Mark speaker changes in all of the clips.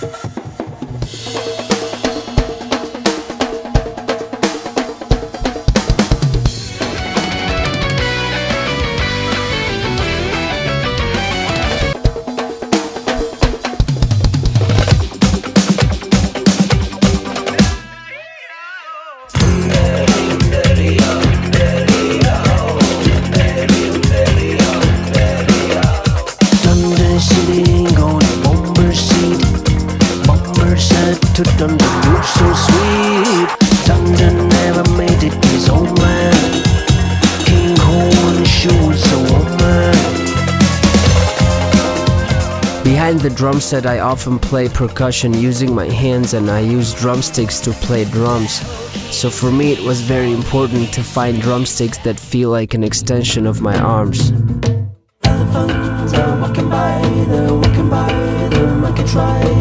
Speaker 1: Thunder said to Thunder, you're so sweet. Thunder never made it his own man. King Kong and a woman.
Speaker 2: Behind the drum set, I often play percussion using my hands and I use drumsticks to play drums. So for me, it was very important to find drumsticks that feel like an extension of my arms.
Speaker 1: Elephants are walking by, they're walking by the monkey tribe,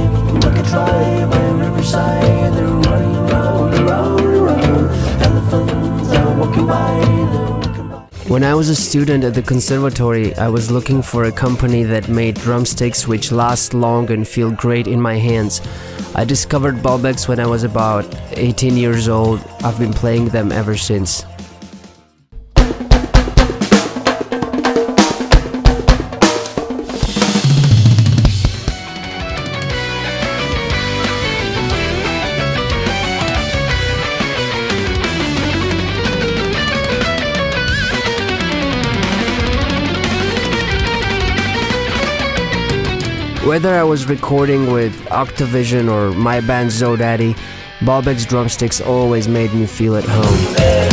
Speaker 2: When I was a student at the conservatory, I was looking for a company that made drumsticks which last long and feel great in my hands. I discovered Balbex when I was about 18 years old. I've been playing them ever since. Whether I was recording with Octavision or my band Zodaddy, Balbex drumsticks always made me feel at home.